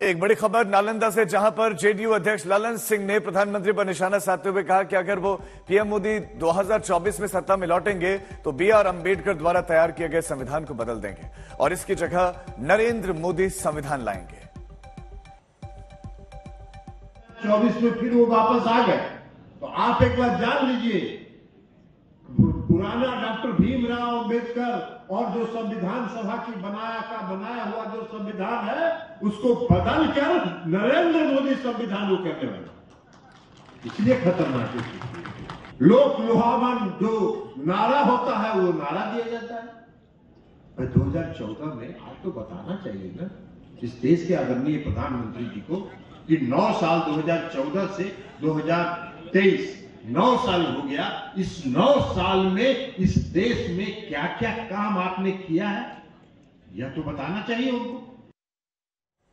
एक बड़ी खबर नालंदा से, जहाँ पर जेडीयू अध्यक्ष ललन सिंह ने प्रधानमंत्री पर निशाना साधते हुए कहा कि अगर वो पीएम मोदी 2024 में सत्ता में लौटेंगे तो बी आर अंबेडकर द्वारा तैयार किए गए संविधान को बदल देंगे और इसकी जगह नरेंद्र मोदी संविधान लाएँगे। चौबीस में फिर वो वापस आ गए। तो आप एक बार जान लीजिए पुराना डॉक्टर भीमराव अंबेडकर और जो संविधान सभा की बनाया का बनाया हुआ जो संविधान है, उसको बदल कर नरेंद्र मोदी संविधान को करने वाला इसलिए खतरनाक है। लोक लुहावन जो नारा होता है, वो नारा दिया जाता है। भाई 2014 में आप तो बताना चाहिए ना इस देश के आदरणीय प्रधानमंत्री जी को कि 9 साल 2014 से 2023 नौ साल हो गया, इस नौ साल में इस देश में क्या क्या काम आपने किया है? यह तो बताना चाहिए उनको।